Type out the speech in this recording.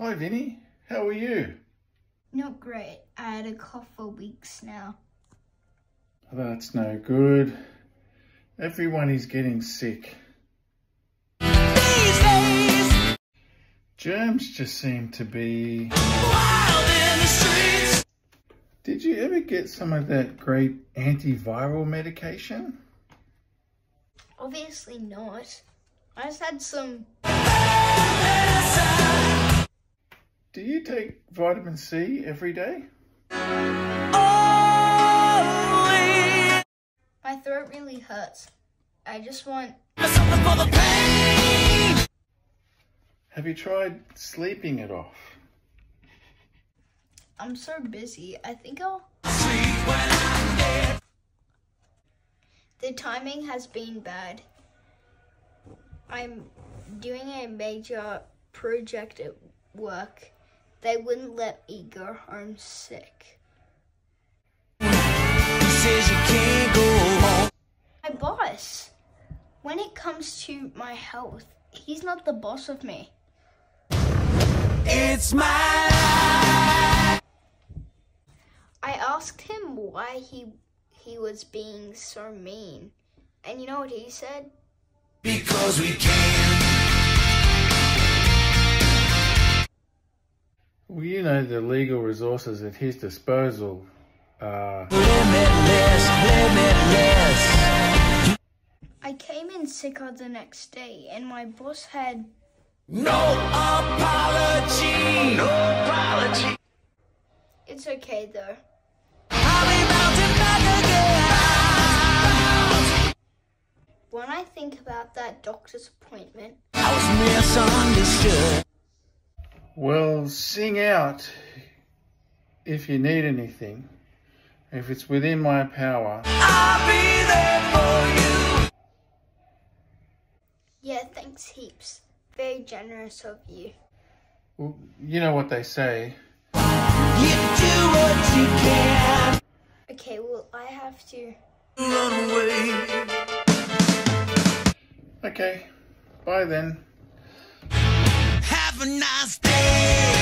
Hi, Vinny. How are you? Not great. I had a cough for weeks now. That's no good. Everyone is getting sick. Germs just seem to be... Did you ever get some of that great antiviral medication? Obviously not. I just had some... take vitamin C every day? My throat really hurts. I just want... Have you tried sleeping it off? I'm so busy. I think I'll... The timing has been bad. I'm doing a major project at work. They wouldn't let me go home sick. My boss. When it comes to my health, he's not the boss of me. It's my life. I asked him why he he was being so mean. And you know what he said? Because we can. Well, you know the legal resources at his disposal are... Limitless, limitless. I came in sicker the next day and my boss had No apology. No apology. It's okay though. I'll be bouncing back again. When I think about that doctor's appointment, I was misunderstood. Well, sing out if you need anything. If it's within my power. I'll be there for you. yeah, thanks heaps. Very generous of you. Well, you know what they say. You do what you can. Okay, well, I have to. Run away. Okay, bye then. Have a nice day.